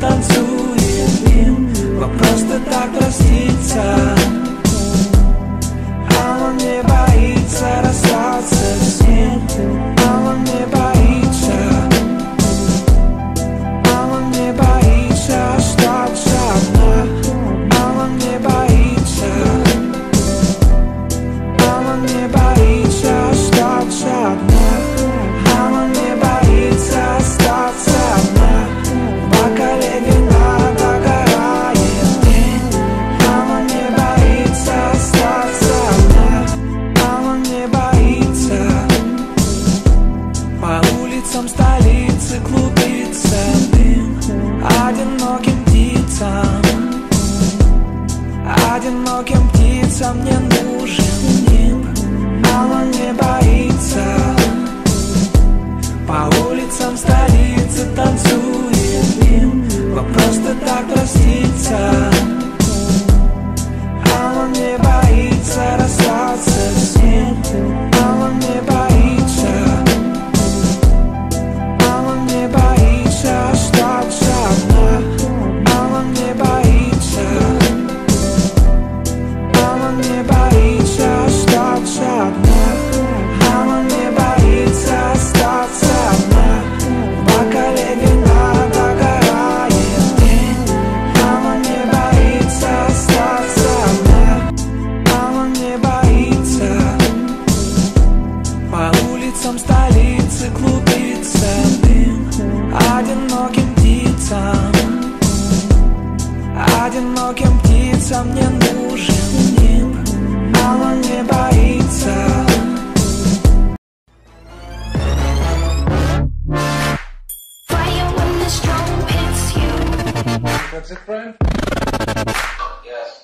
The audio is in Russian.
танцует мир. Вопрос так простится. улицам столицы клубится дым Одиноким птицам. Одиноким птицам не нужен дым Мало не боится. По улицам столицы танцует дым Вы просто так проститься. сердцем столицы клубится дым Одиноким птицам Одиноким птицам не нужен дым А он не боится That's it, Brian? Yes.